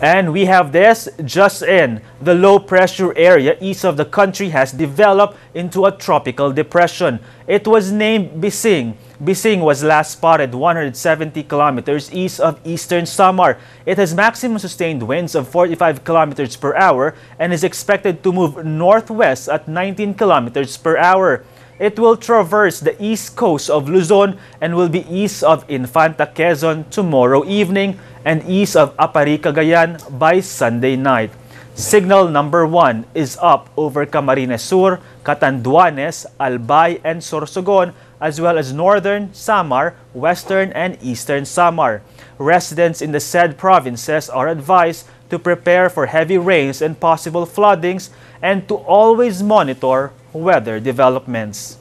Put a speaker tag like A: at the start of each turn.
A: And we have this just in. The low pressure area east of the country has developed into a tropical depression. It was named Bising. Bising was last spotted 170 kilometers east of eastern Samar. It has maximum sustained winds of 45 kilometers per hour and is expected to move northwest at 19 kilometers per hour. It will traverse the east coast of Luzon and will be east of Infanta Quezon tomorrow evening and east of Aparri Cagayan by Sunday night. Signal number 1 is up over Camarines Sur, Catanduanes, Albay, and Sorsogon, as well as northern Samar, western and eastern Samar. Residents in the said provinces are advised to prepare for heavy rains and possible floodings and to always monitor weather developments.